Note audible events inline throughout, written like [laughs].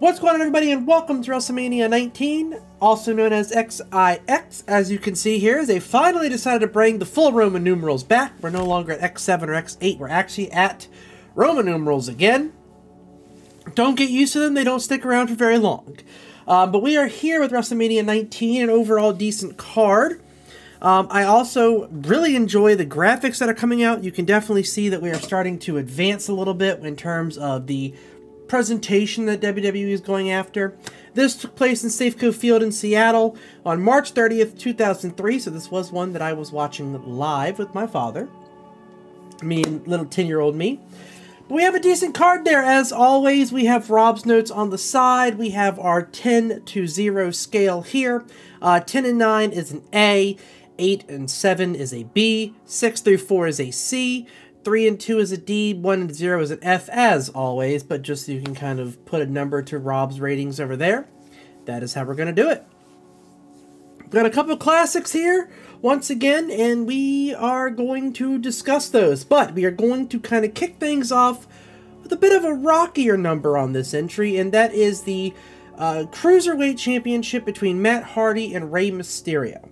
What's going on, everybody, and welcome to WrestleMania 19, also known as XIX. As you can see here, they finally decided to bring the full Roman numerals back. We're no longer at X7 or X8, we're actually at Roman numerals again. Don't get used to them, they don't stick around for very long. Um, but we are here with WrestleMania 19, an overall decent card. Um, I also really enjoy the graphics that are coming out. You can definitely see that we are starting to advance a little bit in terms of the presentation that WWE is going after. This took place in Safeco Field in Seattle on March 30th, 2003. So this was one that I was watching live with my father. Me and little 10-year-old me. But we have a decent card there. As always, we have Rob's notes on the side. We have our 10 to 0 scale here. Uh, 10 and 9 is an A. 8 and 7 is a B. 6 through 4 is a C. 3 and 2 is a D, 1 and 0 is an F, as always, but just so you can kind of put a number to Rob's ratings over there, that is how we're going to do it. Got a couple classics here, once again, and we are going to discuss those, but we are going to kind of kick things off with a bit of a rockier number on this entry, and that is the uh, Cruiserweight Championship between Matt Hardy and Rey Mysterio.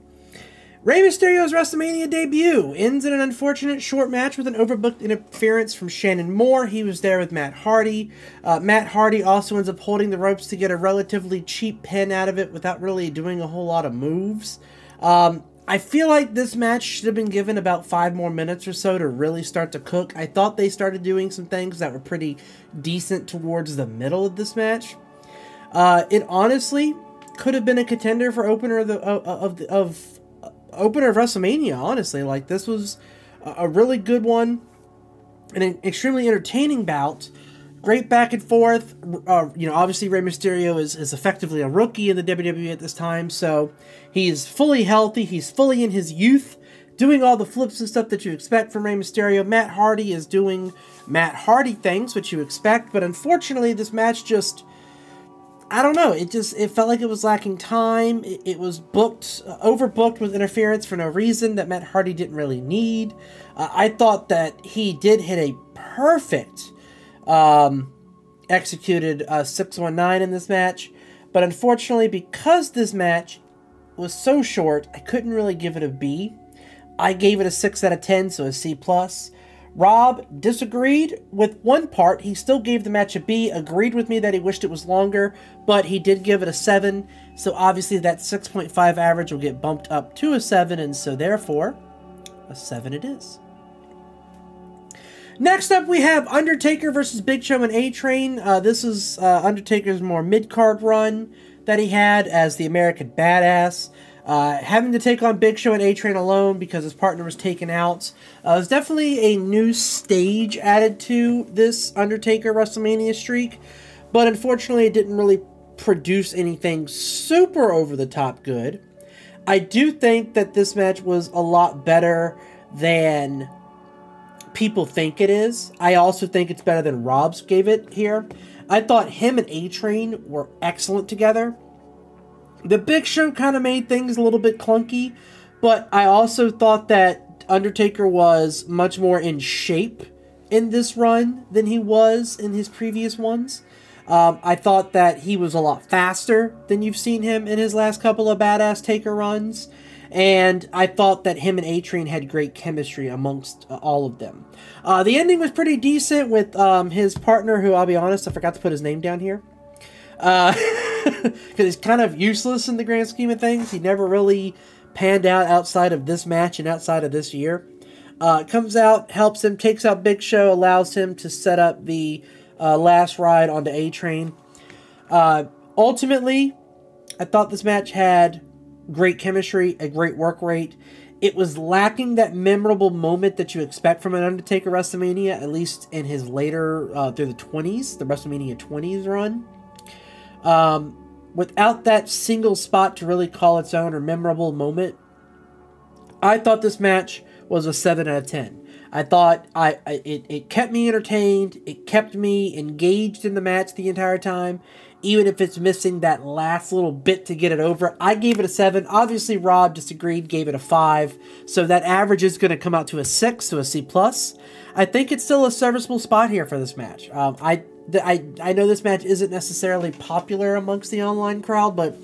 Rey Mysterio's WrestleMania debut ends in an unfortunate short match with an overbooked interference from Shannon Moore. He was there with Matt Hardy. Uh, Matt Hardy also ends up holding the ropes to get a relatively cheap pin out of it without really doing a whole lot of moves. Um, I feel like this match should have been given about five more minutes or so to really start to cook. I thought they started doing some things that were pretty decent towards the middle of this match. Uh, it honestly could have been a contender for opener of the of, of, of opener of WrestleMania, honestly. Like, this was a really good one an extremely entertaining bout. Great back and forth. Uh, you know, obviously, Rey Mysterio is, is effectively a rookie in the WWE at this time, so he's fully healthy. He's fully in his youth, doing all the flips and stuff that you expect from Rey Mysterio. Matt Hardy is doing Matt Hardy things, which you expect, but unfortunately, this match just I don't know. It just it felt like it was lacking time. It, it was booked uh, overbooked with interference for no reason that Matt Hardy didn't really need. Uh, I thought that he did hit a perfect um, executed uh, 619 in this match, but unfortunately because this match was so short, I couldn't really give it a B. I gave it a 6 out of 10, so a C plus. Rob disagreed with one part. He still gave the match a B, agreed with me that he wished it was longer, but he did give it a 7. So obviously that 6.5 average will get bumped up to a 7, and so therefore, a 7 it is. Next up, we have Undertaker versus Big Show and A Train. Uh, this is uh, Undertaker's more mid card run that he had as the American Badass. Uh, having to take on Big Show and A Train alone because his partner was taken out. Uh, there's definitely a new stage added to this Undertaker WrestleMania streak, but unfortunately, it didn't really produce anything super over the top good. I do think that this match was a lot better than people think it is. I also think it's better than Rob's gave it here. I thought him and A Train were excellent together. The Big Show kind of made things a little bit clunky, but I also thought that Undertaker was much more in shape in this run than he was in his previous ones. Um, I thought that he was a lot faster than you've seen him in his last couple of Badass Taker runs. And I thought that him and A Train had great chemistry amongst uh, all of them. Uh, the ending was pretty decent with um, his partner, who I'll be honest, I forgot to put his name down here. Uh, [laughs] [laughs] because he's kind of useless in the grand scheme of things. He never really panned out outside of this match and outside of this year. Uh, comes out, helps him, takes out Big Show, allows him to set up the uh, last ride onto A Train. Uh, ultimately, I thought this match had great chemistry, a great work rate. It was lacking that memorable moment that you expect from an Undertaker WrestleMania, at least in his later uh, through the 20s, the WrestleMania 20s run. Um, without that single spot to really call its own or memorable moment, I thought this match was a 7 out of 10. I thought I, I it, it kept me entertained. It kept me engaged in the match the entire time even if it's missing that last little bit to get it over. I gave it a 7. Obviously, Rob disagreed, gave it a 5. So that average is going to come out to a 6, so a C+. plus. I think it's still a serviceable spot here for this match. Um, I, I, I know this match isn't necessarily popular amongst the online crowd, but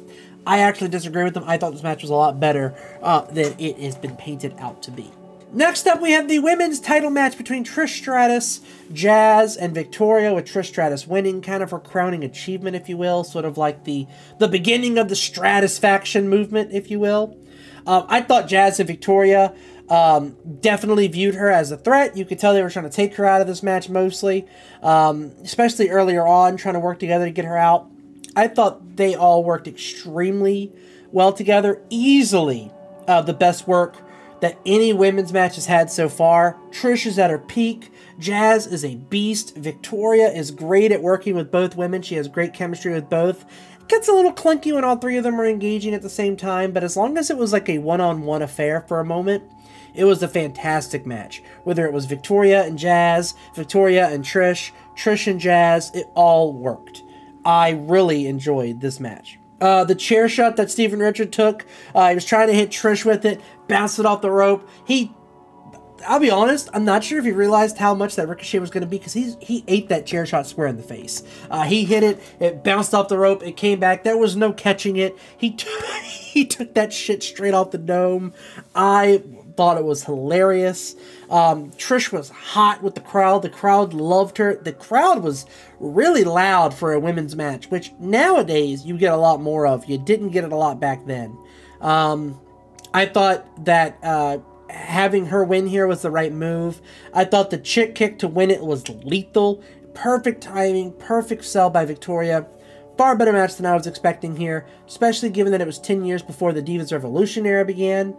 I actually disagree with them. I thought this match was a lot better uh, than it has been painted out to be. Next up, we have the women's title match between Trish Stratus, Jazz, and Victoria, with Trish Stratus winning, kind of her crowning achievement, if you will, sort of like the the beginning of the Stratusfaction movement, if you will. Um, I thought Jazz and Victoria um, definitely viewed her as a threat. You could tell they were trying to take her out of this match mostly, um, especially earlier on, trying to work together to get her out. I thought they all worked extremely well together, easily uh, the best work that any women's match has had so far. Trish is at her peak. Jazz is a beast. Victoria is great at working with both women. She has great chemistry with both. It gets a little clunky when all three of them are engaging at the same time, but as long as it was like a one on one affair for a moment, it was a fantastic match. Whether it was Victoria and Jazz, Victoria and Trish, Trish and Jazz, it all worked. I really enjoyed this match. Uh, the chair shot that Steven Richard took, uh, he was trying to hit Trish with it, bounced it off the rope. He, I'll be honest, I'm not sure if he realized how much that ricochet was going to be because he's he ate that chair shot square in the face. Uh, he hit it, it bounced off the rope, it came back. There was no catching it. He [laughs] he took that shit straight off the dome. I thought it was hilarious. Um, Trish was hot with the crowd. The crowd loved her. The crowd was really loud for a women's match, which nowadays you get a lot more of. You didn't get it a lot back then. Um, I thought that uh, having her win here was the right move. I thought the chick kick to win it was lethal. Perfect timing, perfect sell by Victoria. Far better match than I was expecting here, especially given that it was 10 years before the Divas Revolution era began.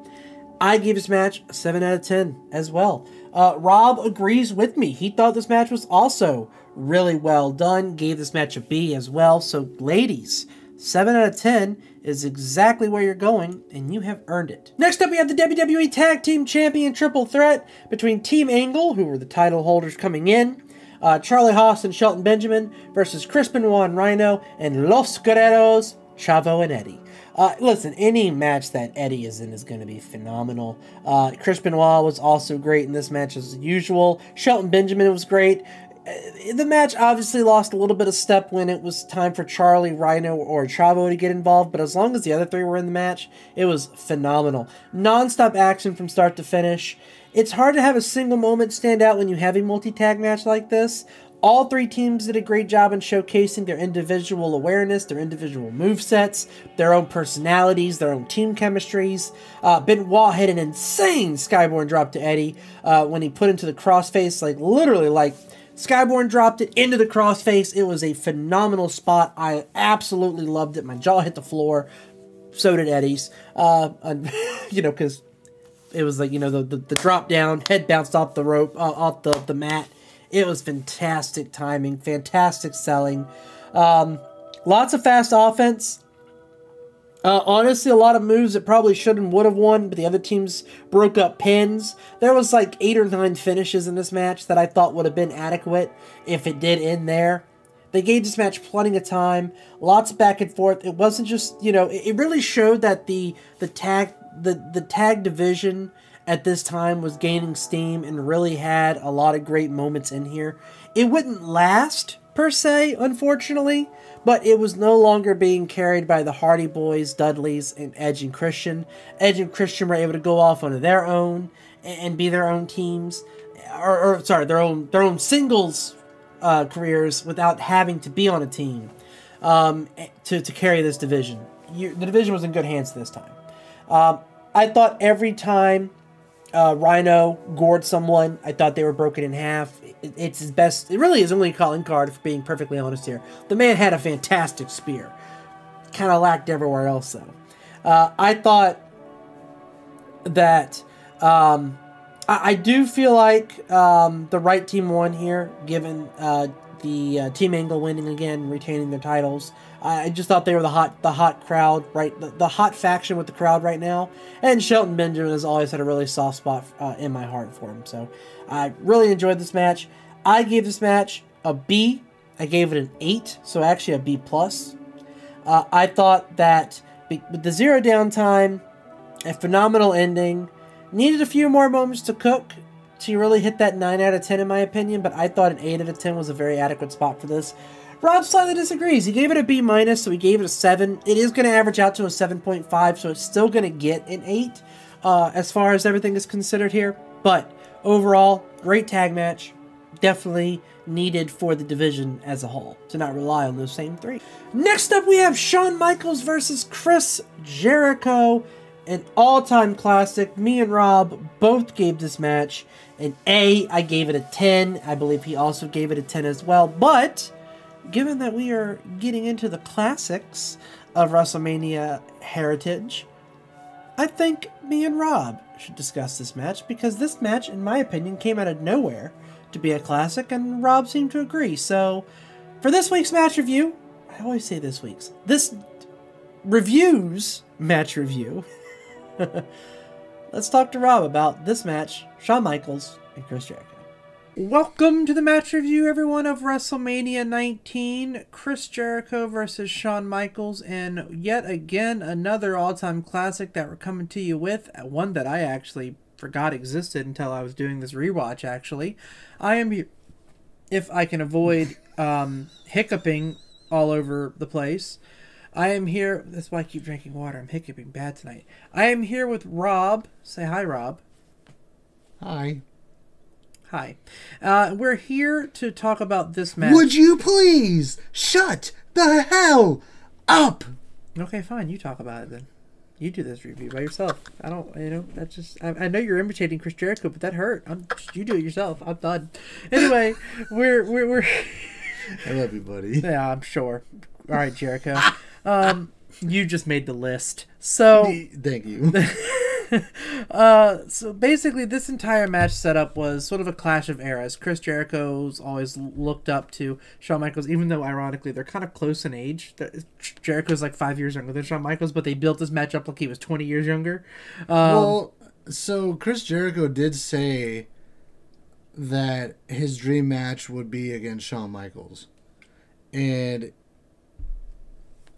I gave this match a 7 out of 10 as well. Uh, Rob agrees with me. He thought this match was also really well done, gave this match a B as well. So, ladies, 7 out of 10 is exactly where you're going, and you have earned it. Next up, we have the WWE Tag Team Champion Triple Threat between Team Angle, who were the title holders coming in, uh, Charlie Haas and Shelton Benjamin, versus Chris Benoit and Rhino, and Los Guerreros, Chavo and Eddie. Uh, listen, any match that Eddie is in is going to be phenomenal. Uh, Chris Benoit was also great in this match as usual. Shelton Benjamin was great. Uh, the match obviously lost a little bit of step when it was time for Charlie, Rhino, or Chavo to get involved, but as long as the other three were in the match, it was phenomenal. Non-stop action from start to finish. It's hard to have a single moment stand out when you have a multi-tag match like this. All three teams did a great job in showcasing their individual awareness, their individual move sets, their own personalities, their own team chemistries. Uh, Benoit had an insane Skybourne drop to Eddie uh, when he put into the crossface, like literally, like Skybourne dropped it into the crossface. It was a phenomenal spot. I absolutely loved it. My jaw hit the floor. So did Eddie's. Uh, [laughs] you know, because it was like you know the, the, the drop down, head bounced off the rope, uh, off the the mat it was fantastic timing, fantastic selling. Um, lots of fast offense. Uh, honestly, a lot of moves that probably should and would have won, but the other teams broke up pins. There was like eight or nine finishes in this match that I thought would have been adequate if it did end there. They gave this match plenty of time, lots of back and forth. It wasn't just you know, it, it really showed that the the tag the the tag division at this time was gaining steam and really had a lot of great moments in here. It wouldn't last, per se, unfortunately, but it was no longer being carried by the Hardy Boys, Dudleys, and Edge and Christian. Edge and Christian were able to go off on their own and be their own teams, or, or sorry, their own their own singles uh, careers without having to be on a team um, to to carry this division. You, the division was in good hands this time. Um, I thought every time uh, Rhino gored someone. I thought they were broken in half. It, it's his best. It really is only calling card, for being perfectly honest here. The man had a fantastic spear. Kind of lacked everywhere else, though. Uh, I thought that um, I, I do feel like um, the right team won here, given uh, the uh, Team Angle winning again, retaining their titles. I just thought they were the hot, the hot crowd, right? The, the hot faction with the crowd right now. And Shelton Benjamin has always had a really soft spot uh, in my heart for him. So I really enjoyed this match. I gave this match a B. I gave it an eight, so actually a B plus. Uh, I thought that with the zero downtime, a phenomenal ending, needed a few more moments to cook to really hit that 9 out of 10 in my opinion, but I thought an 8 out of 10 was a very adequate spot for this. Rob slightly disagrees. He gave it a B minus, so he gave it a 7. It is going to average out to a 7.5, so it's still going to get an 8 uh, as far as everything is considered here. But overall, great tag match. Definitely needed for the division as a whole to not rely on those same three. Next up, we have Shawn Michaels versus Chris Jericho an all-time classic. Me and Rob both gave this match an A. I gave it a 10. I believe he also gave it a 10 as well. But given that we are getting into the classics of WrestleMania heritage, I think me and Rob should discuss this match because this match, in my opinion, came out of nowhere to be a classic, and Rob seemed to agree. So, for this week's match review, I always say this week's, this reviews match review. [laughs] Let's talk to Rob about this match, Shawn Michaels and Chris Jericho. Welcome to the match review, everyone, of WrestleMania 19. Chris Jericho versus Shawn Michaels, and yet again, another all time classic that we're coming to you with. One that I actually forgot existed until I was doing this rewatch, actually. I am, if I can avoid um, hiccuping all over the place, I am here. That's why I keep drinking water. I'm hiccuping bad tonight. I am here with Rob. Say hi, Rob. Hi. Hi. Uh, we're here to talk about this match. Would you please shut the hell up? Okay, fine. You talk about it then. You do this review by yourself. I don't, you know, that's just. I, I know you're imitating Chris Jericho, but that hurt. I'm, you do it yourself. I'm done. Anyway, [laughs] we're we're we're. I love you, buddy. Yeah, I'm sure. All right, Jericho. [laughs] Um, you just made the list. So thank you. [laughs] uh, so basically, this entire match setup was sort of a clash of eras. Chris Jericho's always looked up to Shawn Michaels, even though ironically they're kind of close in age. Jericho's like five years younger than Shawn Michaels, but they built this match up like he was twenty years younger. Um, well, so Chris Jericho did say that his dream match would be against Shawn Michaels, and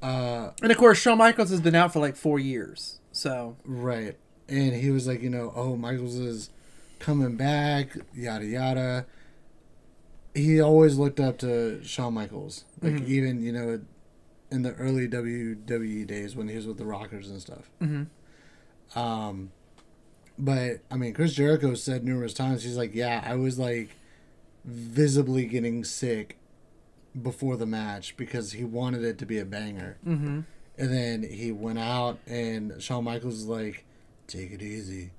uh, and of course, Shawn Michaels has been out for like four years. So right, and he was like, you know, oh, Michaels is coming back, yada yada. He always looked up to Shawn Michaels, like mm-hmm. even you know, in the early WWE days when he was with the Rockers and stuff. Mm-hmm. Um, but I mean, Chris Jericho said numerous times, he's like, yeah, I was like visibly getting sick before the match because he wanted it to be a banger. Mm-hmm. And then he went out, and Shawn Michaels was like, "Take it easy."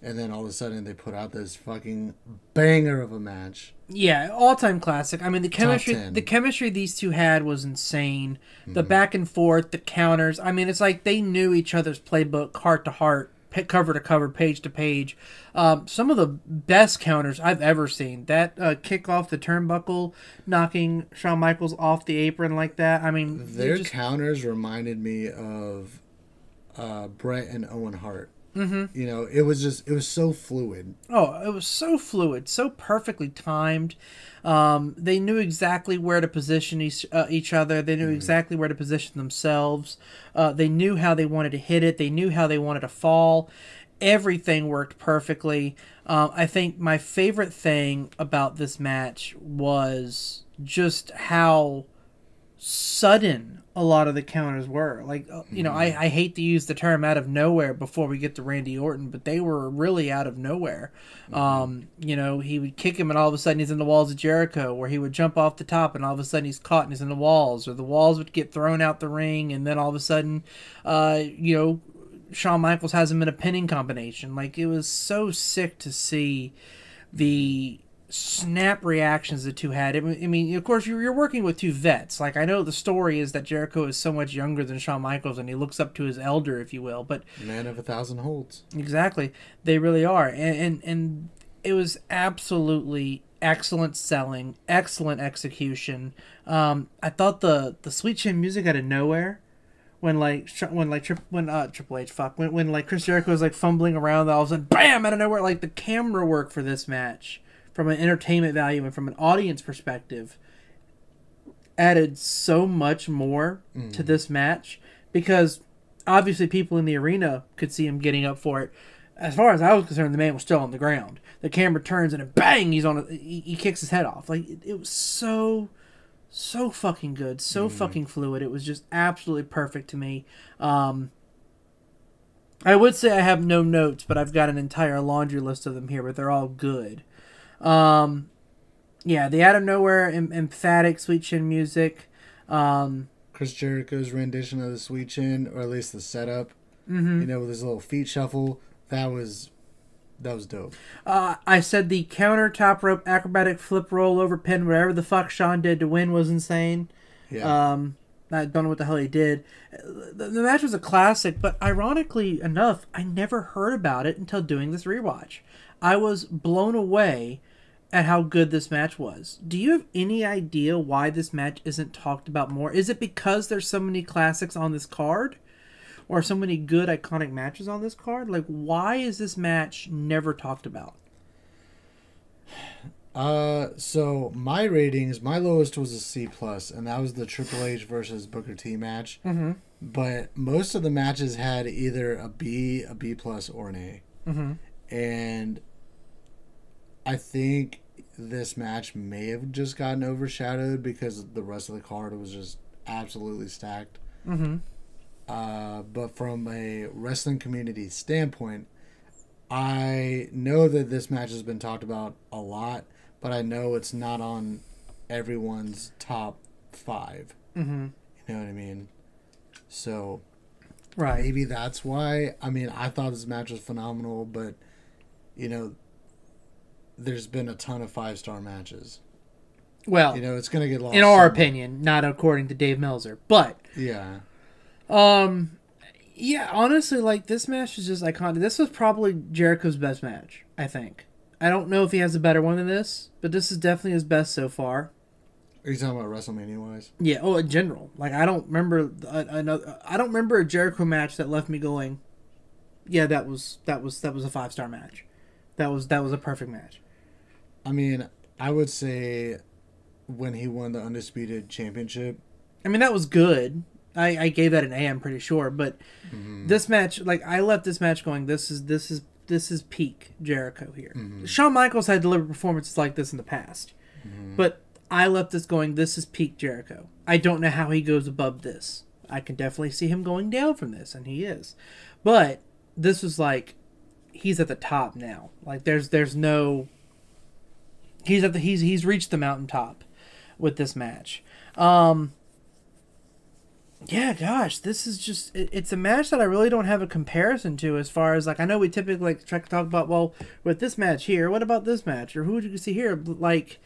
And then all of a sudden, they put out this fucking banger of a match. Yeah, all time classic. I mean, the chemistry, the chemistry these two had was insane. The mm-hmm. back and forth, the counters. I mean, it's like they knew each other's playbook heart to heart cover to cover, page to page. Um, some of the best counters I've ever seen. That uh, kick off the turnbuckle, knocking Shawn Michaels off the apron like that. I mean, their just... counters reminded me of uh, Bret and Owen Hart. Mm-hmm. You know, it was just it was so fluid. Oh, it was so fluid, so perfectly timed. Um, they knew exactly where to position each, uh, each other. They knew mm-hmm. exactly where to position themselves. Uh, they knew how they wanted to hit it. They knew how they wanted to fall. Everything worked perfectly. Um, I think my favorite thing about this match was just how sudden a lot of the counters were. Like, uh, you know, I, mm-hmm. I hate to use the term out of nowhere before we get to Randy Orton, but they were really out of nowhere. Mm-hmm. Um, you know, he would kick him and all of a sudden he's in the walls of Jericho, or he would jump off the top and all of a sudden he's caught and he's in the walls, or the walls would get thrown out the ring and then all of a sudden, uh, you know, Shawn Michaels has him in a pinning combination. Like, it was so sick to see the snap reactions the two had. I mean, of course, you're working with two vets. Like, I know the story is that Jericho is so much younger than Shawn Michaels and he looks up to his elder, if you will. But man of a thousand holds. Exactly, they really are, and and, and it was absolutely excellent selling, excellent execution. Um, I thought the the sweet chin music out of nowhere when like when like trip when uh Triple H fuck when when like Chris Jericho was like fumbling around all of a sudden bam out of nowhere like the camera work for this match from an entertainment value and from an audience perspective added so much more mm. to this match because obviously people in the arena could see him getting up for it. As far as I was concerned, the man was still on the ground. The camera turns and a bang, he's on. A, he, he kicks his head off. Like it, it was so so fucking good, so mm. fucking fluid. It was just absolutely perfect to me. Um, I would say I have no notes, but I've got an entire laundry list of them here, but they're all good. Um, yeah, the out of nowhere em- emphatic sweet chin music. Um, Chris Jericho's rendition of the sweet chin, or at least the setup. Mm-hmm. You know, with his little feet shuffle, that was that was dope. Uh, I said the counter top rope acrobatic flip roll over pin, whatever the fuck Shawn did to win was insane. Yeah. Um, I don't know what the hell he did. The, the, match was a classic, but ironically enough, I never heard about it until doing this rewatch. I was blown away at how good this match was. Do you have any idea why this match isn't talked about more? Is it because there's so many classics on this card? or so many good iconic matches on this card. Like, why is this match never talked about? [sighs] Uh, so my ratings, my lowest was a C plus, and that was the Triple H versus Booker T match. Mm-hmm. But most of the matches had either a B, a B plus, or an A. Mm-hmm. And I think this match may have just gotten overshadowed because the rest of the card was just absolutely stacked. Mm-hmm. Uh, but from a wrestling community standpoint, I know that this match has been talked about a lot, but I know it's not on everyone's top 5 mm-hmm. You know what I mean? So, right. Maybe that's why. I mean, I thought this match was phenomenal, but you know, there's been a ton of five star matches. Well, you know, it's gonna get lost. In our somewhere. opinion, not according to Dave Meltzer, but yeah, um, yeah, honestly, like this match is just iconic. This was probably Jericho's best match. I think. I don't know if he has a better one than this, but this is definitely his best so far. Are you talking about WrestleMania wise? Yeah. Oh, in general, like I don't remember another. I don't remember a Jericho match that left me going. Yeah, that was that was that was a five star match. That was that was a perfect match. I mean, I would say when he won the undisputed championship. I mean, that was good. I, I gave that an A. I'm pretty sure, but mm-hmm. this match, like I left this match going, this is this is this is peak Jericho here. Mm-hmm. Shawn Michaels had delivered performances like this in the past, mm-hmm. but I left this going, this is peak Jericho. I don't know how he goes above this. I can definitely see him going down from this, and he is, but this was like he's at the top now. Like there's there's no he's at the he's he's reached the mountaintop with this match. Um, yeah, gosh, this is just it, it's a match that I really don't have a comparison to as far as like I know we typically like try to talk about well with this match here, what about this match or who would you see here? Like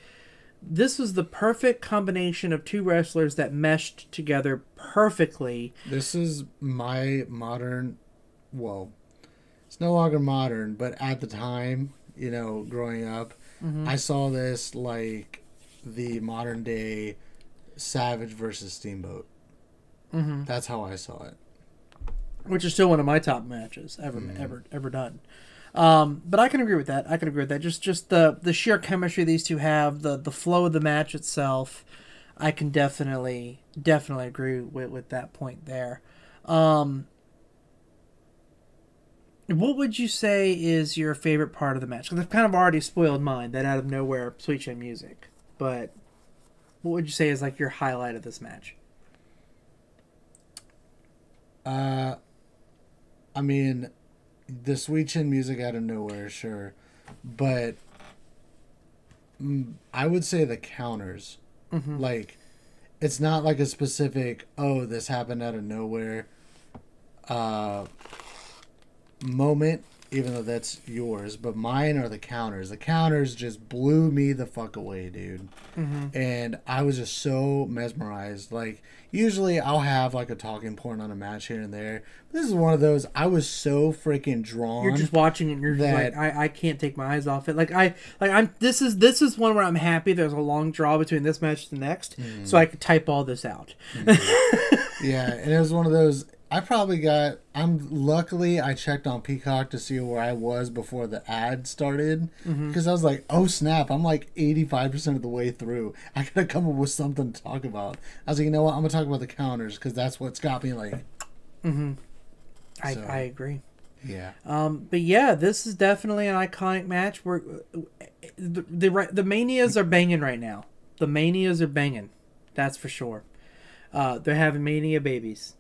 this was the perfect combination of two wrestlers that meshed together perfectly. This is my modern well, it's no longer modern, but at the time, you know, growing up, mm-hmm. I saw this like the modern day Savage versus Steamboat. Mm-hmm. That's how I saw it. Which is still one of my top matches ever mm-hmm. ever ever done. Um, but I can agree with that. I can agree with that. Just just the the sheer chemistry these two have, the the flow of the match itself. I can definitely definitely agree with with that point there. Um, what would you say is your favorite part of the match? Because I've kind of already spoiled mine, that out of nowhere sweet chin music. But what would you say is like your highlight of this match? Uh, I mean, the sweet chin music out of nowhere, sure, but I would say the counters, mm-hmm. like, it's not like a specific oh this happened out of nowhere, uh, moment. even though that's yours, but mine are the counters. The counters just blew me the fuck away, dude. Mm-hmm. And I was just so mesmerized. Like, usually I'll have like a talking point on a match here and there. This is one of those I was so freaking drawn. You're just watching it and you're that- like I, I can't take my eyes off it. Like I like I'm this is this is one where I'm happy there's a long draw between this match and the next. So mm-hmm. I could type all this out. Mm-hmm. Yeah, and it was one of those. I probably got. I'm luckily I checked on Peacock to see where I was before the ad started because I was like, oh snap! I'm like 85 percent of the way through. [laughs] I gotta come up with something to talk about. I was like, you know what? I'm gonna talk about the counters because that's what's got me like, Hmm. I, So- I agree. yeah, Um, but yeah, this is definitely an iconic match. Where the, the the manias are banging right now. The manias are banging, that's for sure. Uh, they're having mania babies.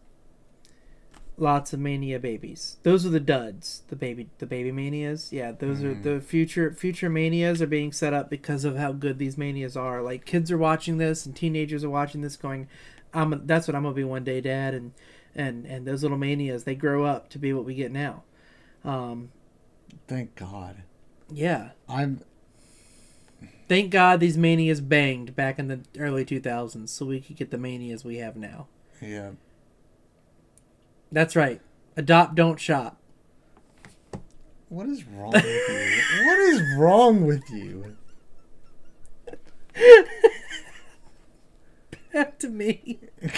Lots of mania babies. Those are the duds. The baby, the baby manias. Yeah, those are the future future manias are being set up because of how good these manias are. Like kids are watching this and teenagers are watching this, going, "I'm a, that's what I'm gonna be one day, Dad." And and and those little manias they grow up to be what we get now. Um, thank God. yeah. I'm Thank God these manias banged back in the early 2000s so we could get the manias we have now. yeah. That's right. Adopt, don't shop. What is wrong with you? What is wrong with you? [laughs] Back to me. [laughs]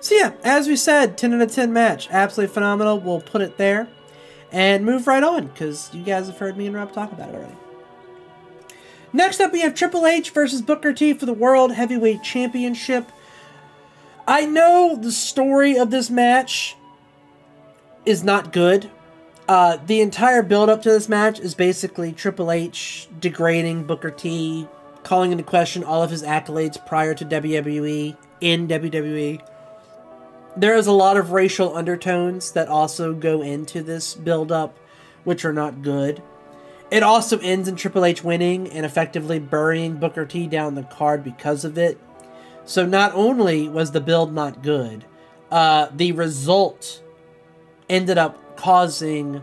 so yeah, as we said, 10 out of 10 match. Absolutely phenomenal. We'll put it there and move right on because you guys have heard me and Rob talk about it already. Next up, we have Triple H versus Booker T for the World Heavyweight Championship. I know the story of this match is not good. Uh, the entire build up to this match is basically Triple H degrading Booker T, calling into question all of his accolades prior to WWE in WWE. There is a lot of racial undertones that also go into this build up, which are not good. It also ends in Triple H winning and effectively burying Booker T down the card because of it. So not only was the build not good, uh, the result ended up causing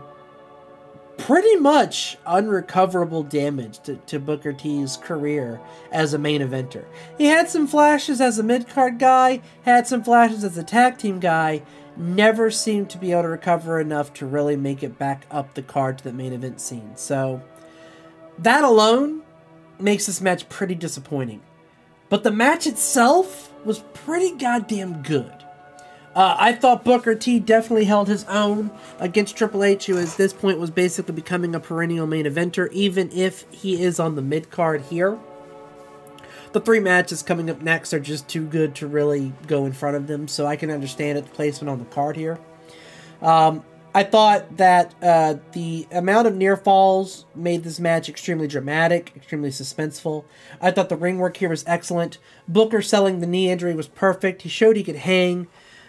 pretty much unrecoverable damage to, to Booker T's career as a main eventer. He had some flashes as a mid card guy, had some flashes as a tag team guy, never seemed to be able to recover enough to really make it back up the card to the main event scene. So that alone makes this match pretty disappointing. But the match itself was pretty goddamn good. Uh, I thought Booker T definitely held his own against Triple H, who at this point was basically becoming a perennial main eventer, even if he is on the mid card here. The three matches coming up next are just too good to really go in front of them, so I can understand its placement on the card here. Um, I thought that uh, the amount of near falls made this match extremely dramatic, extremely suspenseful. I thought the ring work here was excellent. Booker selling the knee injury was perfect. He showed he could hang.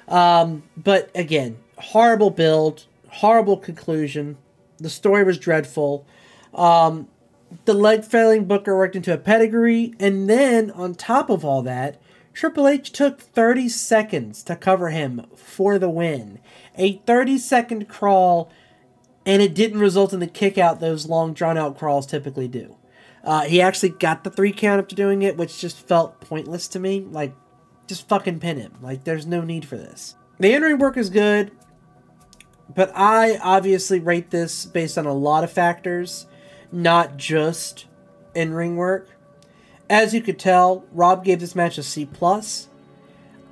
Um, but again, horrible build, horrible conclusion. The story was dreadful. Um, the leg failing Booker worked into a pedigree, and then on top of all that, Triple H took 30 seconds to cover him for the win. A 30 second crawl, and it didn't result in the kick out those long drawn out crawls typically do. Uh, he actually got the three count after doing it, which just felt pointless to me. Like, just fucking pin him. Like, there's no need for this. The in ring work is good, but I obviously rate this based on a lot of factors, not just in ring work. As you could tell, Rob gave this match a C plus.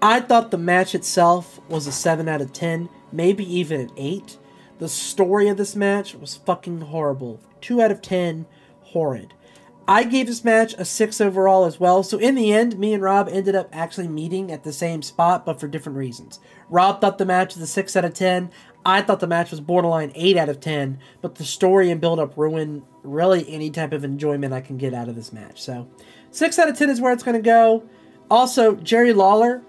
I thought the match itself was a seven out of ten, maybe even an eight. The story of this match was fucking horrible. Two out of ten, horrid. I gave this match a six overall as well. So in the end, me and Rob ended up actually meeting at the same spot, but for different reasons. Rob thought the match was a six out of ten. I thought the match was borderline eight out of ten, but the story and build up ruined really any type of enjoyment I can get out of this match. So six out of ten is where it's going to go. Also, Jerry Lawler,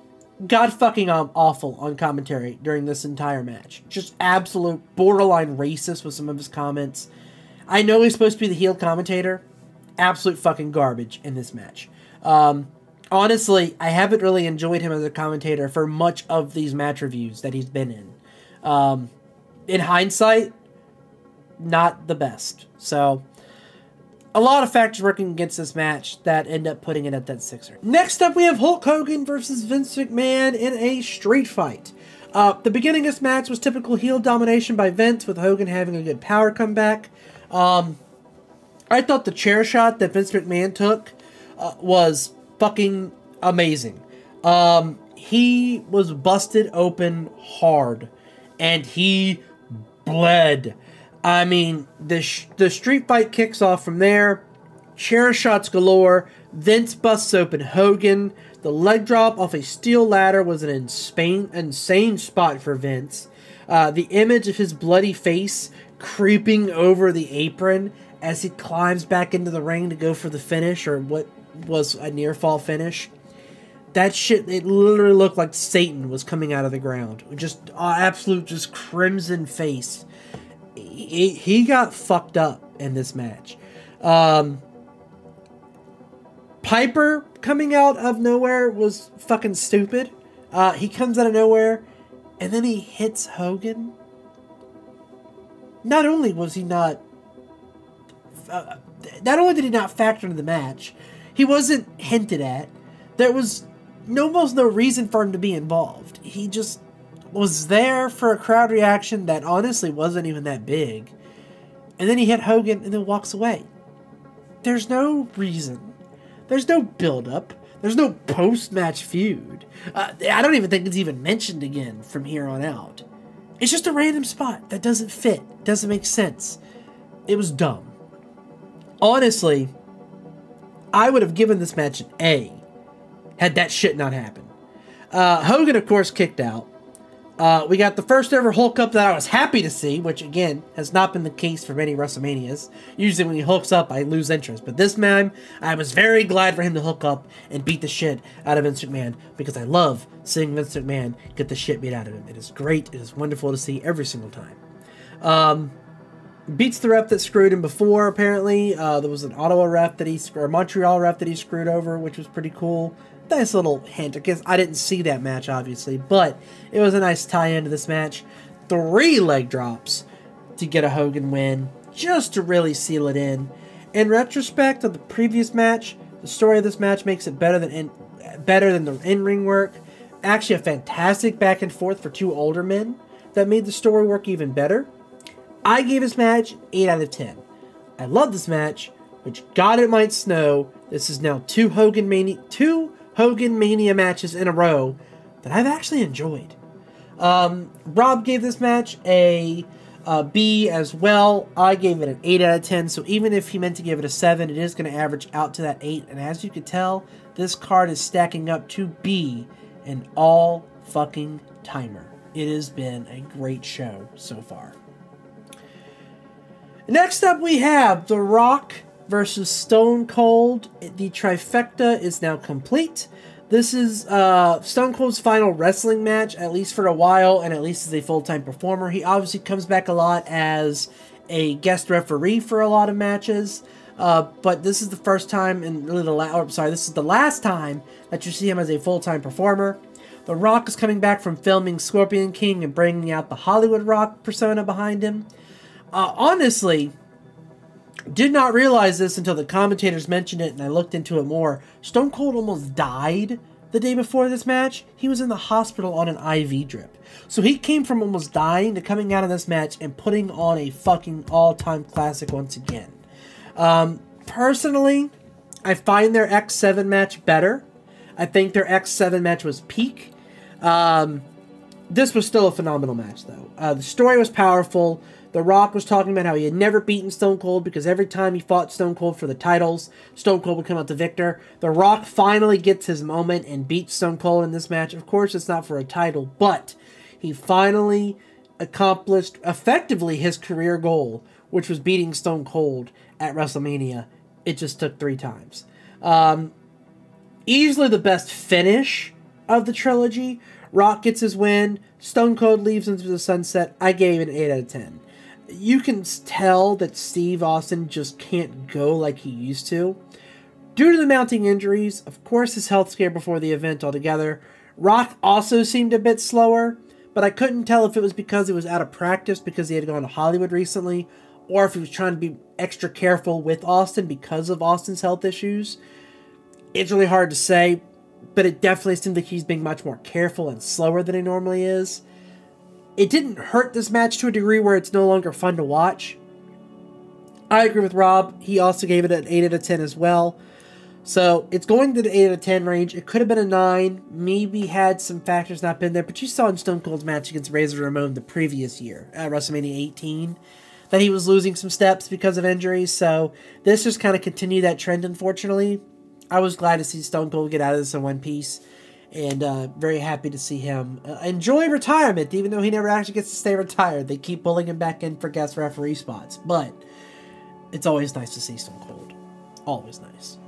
god fucking um, awful on commentary during this entire match. Just absolute borderline racist with some of his comments. I know he's supposed to be the heel commentator. Absolute fucking garbage in this match. Um, honestly, I haven't really enjoyed him as a commentator for much of these match reviews that he's been in. Um, in hindsight, not the best. So, a lot of factors working against this match that end up putting it at that sixer. Next up, we have Hulk Hogan versus Vince McMahon in a street fight. Uh, the beginning of this match was typical heel domination by Vince, with Hogan having a good power comeback. Um, I thought the chair shot that Vince McMahon took uh, was fucking amazing. Um, he was busted open hard, and he bled. I mean, the the street fight kicks off from there. Chair shots galore. Vince busts open Hogan. The leg drop off a steel ladder was an insane, insane spot for Vince. Uh, the image of his bloody face creeping over the apron as he climbs back into the ring to go for the finish or what was a near fall finish. That shit, it literally looked like Satan was coming out of the ground. Just uh, absolute, just crimson face. He, he got fucked up in this match. Um, Piper coming out of nowhere was fucking stupid. Uh, he comes out of nowhere, and then he hits Hogan. Not only was he not, uh, not only did he not factor into the match, he wasn't hinted at. There was almost no reason for him to be involved. He just was there for a crowd reaction that honestly wasn't even that big. And then he hit Hogan and then walks away. There's no reason there's no build up. There's no post match feud. Uh, I don't even think it's even mentioned again from here on out. It's just a random spot that doesn't fit, doesn't make sense. It was dumb. Honestly, I would have given this match an A had that shit not happened. Uh, Hogan, of course, kicked out. Uh, we got the first ever Hulk up that I was happy to see, which again has not been the case for many WrestleManias. Usually, when he hulks up, I lose interest, but this time I was very glad for him to hulk up and beat the shit out of Vince McMahon because I love seeing Vince McMahon get the shit beat out of him. It is great. It is wonderful to see every single time. Um, beats the ref that screwed him before. Apparently, uh, there was an Ottawa ref that he or Montreal ref that he screwed over, which was pretty cool nice little hint. I guess I didn't see that match, obviously, but it was a nice tie into this match. Three leg drops to get a Hogan win, just to really seal it in. In retrospect of the previous match, the story of this match makes it better than in, better than the in-ring work. Actually, a fantastic back and forth for two older men that made the story work even better. I gave this match 8 out of 10. I love this match, which God it might snow. This is now two Hogan Mania, two Hogan Mania matches in a row that I've actually enjoyed. Um, Rob gave this match a, a B as well. I gave it an 8 out of 10, so even if he meant to give it a 7, it is going to average out to that 8. And as you can tell, this card is stacking up to be an all fucking timer. It has been a great show so far. Next up, we have The Rock versus Stone Cold. The trifecta is now complete. This is uh, Stone Cold's final wrestling match, at least for a while, and at least as a full time performer. He obviously comes back a lot as a guest referee for a lot of matches. Uh, but this is the first time, and really the la- or, sorry, this is the last time that you see him as a full time performer. The Rock is coming back from filming Scorpion King and bringing out the Hollywood Rock persona behind him. Uh, honestly, did not realize this until the commentators mentioned it and I looked into it more. Stone Cold almost died the day before this match. He was in the hospital on an IV drip. So he came from almost dying to coming out of this match and putting on a fucking all time classic once again. Um, personally, I find their X7 match better. I think their X7 match was peak. Um, this was still a phenomenal match, though. Uh, the story was powerful. The Rock was talking about how he had never beaten Stone Cold because every time he fought Stone Cold for the titles, Stone Cold would come out the victor. The Rock finally gets his moment and beats Stone Cold in this match. Of course, it's not for a title, but he finally accomplished effectively his career goal, which was beating Stone Cold at WrestleMania. It just took three times. Um, easily the best finish of the trilogy. Rock gets his win. Stone Cold leaves into the sunset. I gave it an 8 out of 10 you can tell that Steve Austin just can't go like he used to. Due to the mounting injuries, of course, his health scare before the event altogether, Rock also seemed a bit slower, but I couldn't tell if it was because he was out of practice because he had gone to Hollywood recently, or if he was trying to be extra careful with Austin because of Austin's health issues. It's really hard to say, but it definitely seemed like he's being much more careful and slower than he normally is. It didn't hurt this match to a degree where it's no longer fun to watch. I agree with Rob. He also gave it an 8 out of 10 as well. So it's going to the 8 out of 10 range. It could have been a 9. Maybe had some factors not been there. But you saw in Stone Cold's match against Razor Ramon the previous year at WrestleMania 18 that he was losing some steps because of injuries. So this just kind of continued that trend, unfortunately. I was glad to see Stone Cold get out of this in one piece. And uh, very happy to see him uh, enjoy retirement, even though he never actually gets to stay retired. They keep pulling him back in for guest referee spots. But it's always nice to see Stone Cold. Always nice.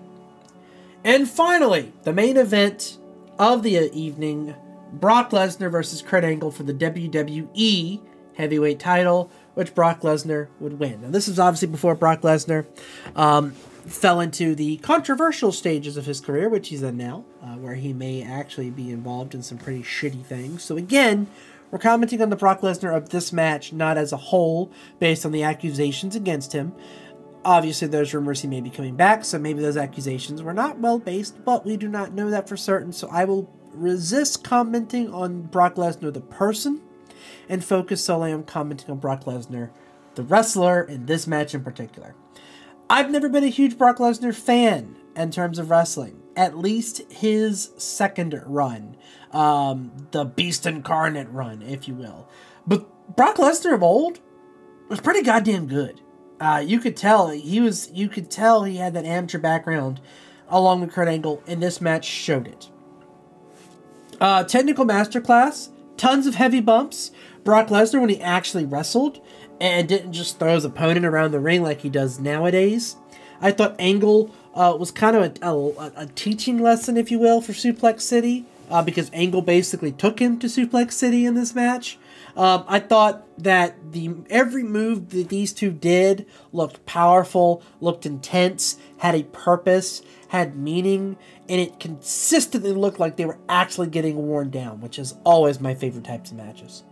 And finally, the main event of the evening Brock Lesnar versus Kurt Angle for the WWE heavyweight title, which Brock Lesnar would win. Now, this is obviously before Brock Lesnar um, fell into the controversial stages of his career, which he's in now, uh, where he may actually be involved in some pretty shitty things. So, again, we're commenting on the Brock Lesnar of this match, not as a whole, based on the accusations against him. Obviously, there's rumors he may be coming back, so maybe those accusations were not well based, but we do not know that for certain, so I will resist commenting on Brock Lesnar, the person, and focus solely on commenting on Brock Lesnar, the wrestler, in this match in particular. I've never been a huge Brock Lesnar fan in terms of wrestling, at least his second run, um, the Beast Incarnate run, if you will. But Brock Lesnar of old was pretty goddamn good. Uh, you could tell he was. You could tell he had that amateur background, along with Kurt Angle, and this match showed it. Uh, technical masterclass, tons of heavy bumps. Brock Lesnar when he actually wrestled and didn't just throw his opponent around the ring like he does nowadays. I thought Angle uh, was kind of a, a, a, teaching lesson, if you will, for Suplex City uh, because Angle basically took him to Suplex City in this match. Um, I thought that the every move that these two did looked powerful, looked intense, had a purpose, had meaning, and it consistently looked like they were actually getting worn down, which is always my favorite types of matches.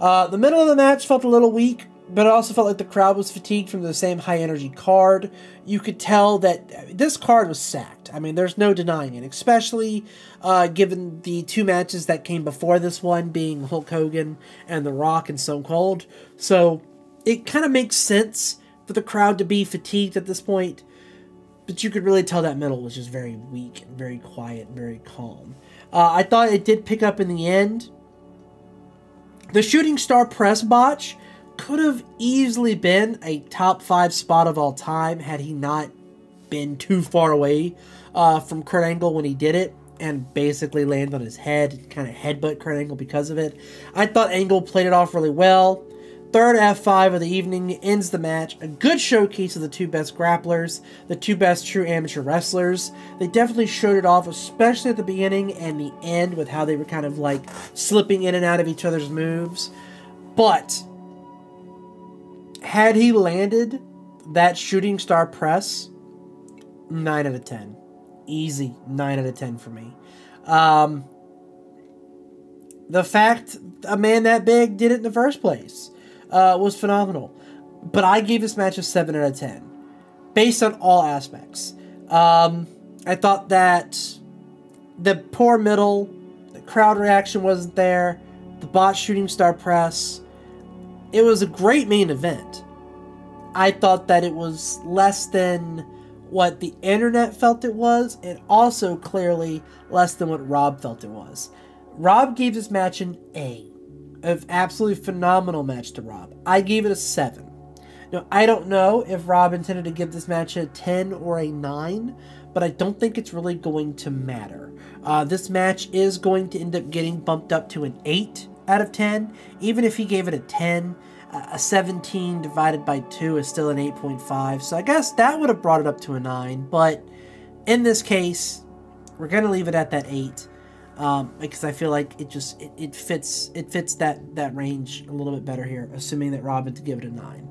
Uh, the middle of the match felt a little weak, but it also felt like the crowd was fatigued from the same high energy card. You could tell that this card was sacked. I mean, there's no denying it, especially uh, given the two matches that came before this one, being Hulk Hogan and The Rock and Stone Cold. So it kind of makes sense for the crowd to be fatigued at this point, but you could really tell that middle was just very weak and very quiet and very calm. Uh, I thought it did pick up in the end. The shooting star press botch could have easily been a top five spot of all time had he not been too far away uh, from Kurt Angle when he did it and basically land on his head, kind of headbutt Kurt Angle because of it. I thought Angle played it off really well. Third F5 of the evening ends the match. A good showcase of the two best grapplers, the two best true amateur wrestlers. They definitely showed it off, especially at the beginning and the end with how they were kind of like slipping in and out of each other's moves. But had he landed that shooting star press, 9 out of 10. Easy 9 out of 10 for me. Um, the fact a man that big did it in the first place uh, was phenomenal. But I gave this match a 7 out of 10 based on all aspects. Um, I thought that the poor middle, the crowd reaction wasn't there, the bot shooting star press, it was a great main event. I thought that it was less than what the internet felt it was, and also clearly less than what Rob felt it was. Rob gave this match an A. Of absolutely phenomenal match to Rob. I gave it a 7. Now, I don't know if Rob intended to give this match a 10 or a 9, but I don't think it's really going to matter. Uh, this match is going to end up getting bumped up to an 8 out of 10. Even if he gave it a 10, a 17 divided by 2 is still an 8.5. So I guess that would have brought it up to a 9. But in this case, we're going to leave it at that 8. Um, because I feel like it just it, it fits it fits that that range a little bit better here, assuming that Robin to give it a nine.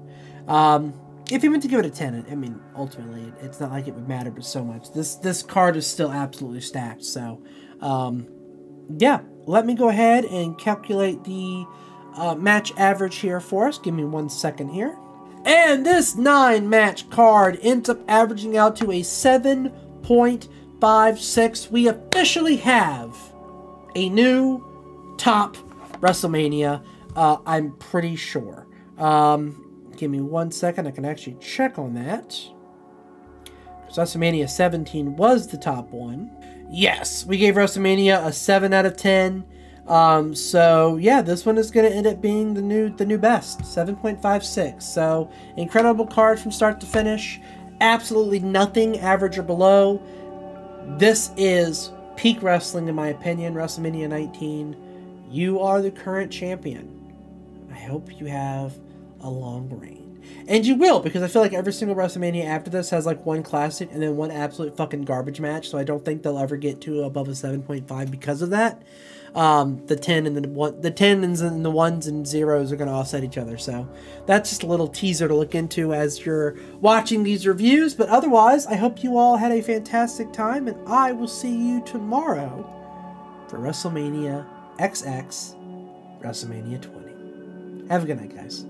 Um, if he meant to give it a ten, I mean, ultimately, it's not like it would matter, but so much. This this card is still absolutely stacked. So, um, yeah, let me go ahead and calculate the uh, match average here for us. Give me one second here. And this nine match card ends up averaging out to a 7.56. We officially have a new top WrestleMania. Uh, I'm pretty sure. Um, give me one second. I can actually check on that. Because WrestleMania 17 was the top one. Yes, we gave WrestleMania a 7 out of 10. Um, so yeah, this one is going to end up being the new the new best, 7.56. So incredible card from start to finish. Absolutely nothing average or below. This is peak wrestling in my opinion. WrestleMania 19. You are the current champion. I hope you have a long reign. And you will, because I feel like every single WrestleMania after this has like one classic and then one absolute fucking garbage match. So I don't think they'll ever get to above a 7.5 because of that. Um, the 10 and the one, the 10s and the ones and zeros are going to offset each other. So that's just a little teaser to look into as you're watching these reviews. But otherwise, I hope you all had a fantastic time, and I will see you tomorrow for WrestleMania XX, WrestleMania 20. Have a good night, guys.